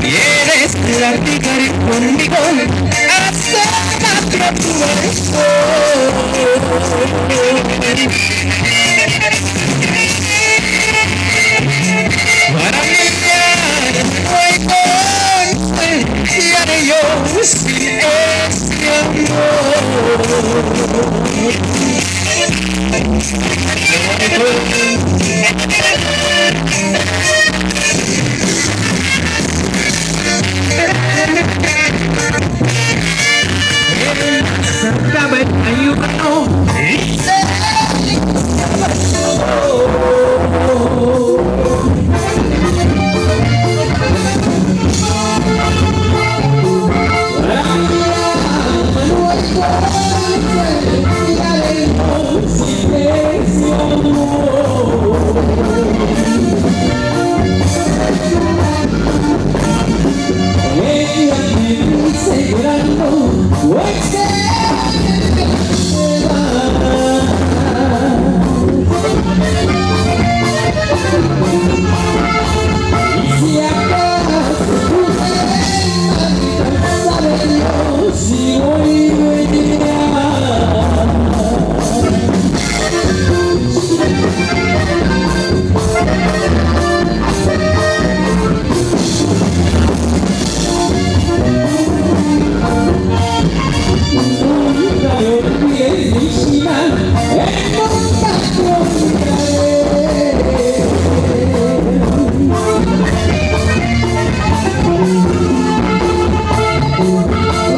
Quieres platicar conmigo hasta tu Para haré yo sin este amor Wow.